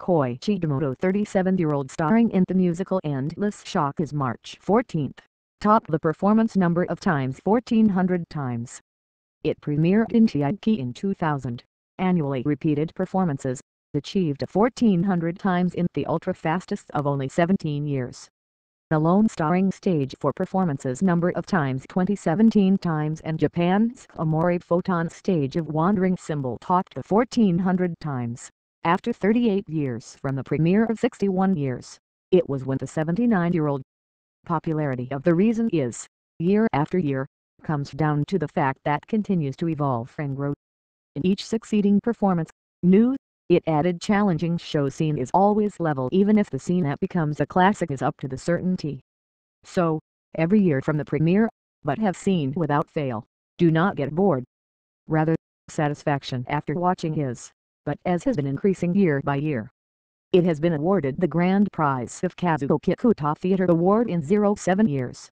Koichi Domoto 37-year-old starring in the musical Endless Shock is March 14th, topped the performance number of times 1400 times. It premiered in Chiaki in 2000, annually repeated performances, achieved 1400 times in the ultra-fastest of only 17 years. Alone starring stage for performances number of times 2017 times and Japan's Amori Photon stage of Wandering Symbol topped the 1400 times. After 38 years from the premiere of 61 years, it was when the 79-year-old popularity of the reason is, year after year, comes down to the fact that continues to evolve and grow. In each succeeding performance, new, it added challenging show scene is always level even if the scene that becomes a classic is up to the certainty. So, every year from the premiere, but have seen without fail, do not get bored. Rather, satisfaction after watching his but as has been increasing year by year. It has been awarded the grand prize of Kazuo Kikuta Theatre Award in 07 years.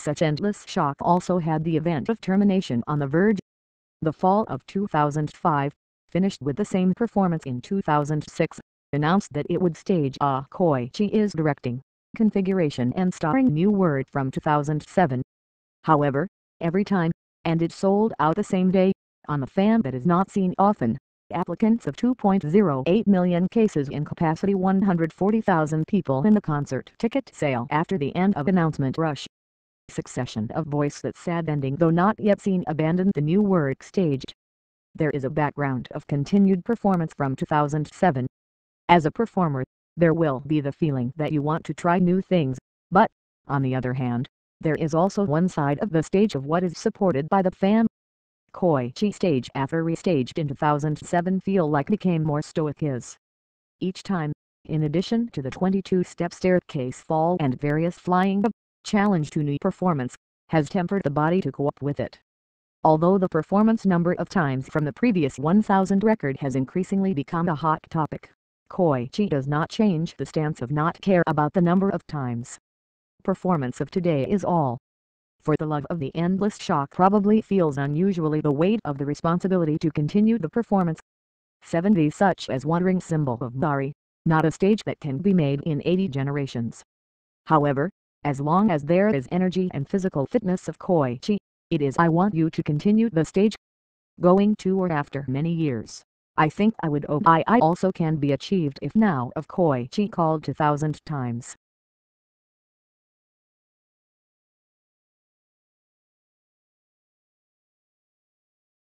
Such endless shock also had the event of termination on the verge. The fall of 2005, finished with the same performance in 2006, announced that it would stage ah a Koichi is directing, configuration and starring new word from 2007. However, every time, and it sold out the same day, on the fan that is not seen often applicants of 2.08 million cases in capacity 140,000 people in the concert ticket sale after the end of announcement rush. Succession of voice that sad ending though not yet seen abandoned the new work staged. There is a background of continued performance from 2007. As a performer, there will be the feeling that you want to try new things, but, on the other hand, there is also one side of the stage of what is supported by the fan Koichi stage after restaged in 2007 feel like became more stoic his. Each time, in addition to the 22-step staircase fall and various flying challenge to new performance, has tempered the body to cope with it. Although the performance number of times from the previous 1000 record has increasingly become a hot topic, Koichi does not change the stance of not care about the number of times. Performance of today is all for the love of the endless shock probably feels unusually the weight of the responsibility to continue the performance. 70 such as wandering symbol of Bari, not a stage that can be made in 80 generations. However, as long as there is energy and physical fitness of Koichi, it is I want you to continue the stage. Going to or after many years, I think I would oh I I also can be achieved if now of Koichi called a thousand times.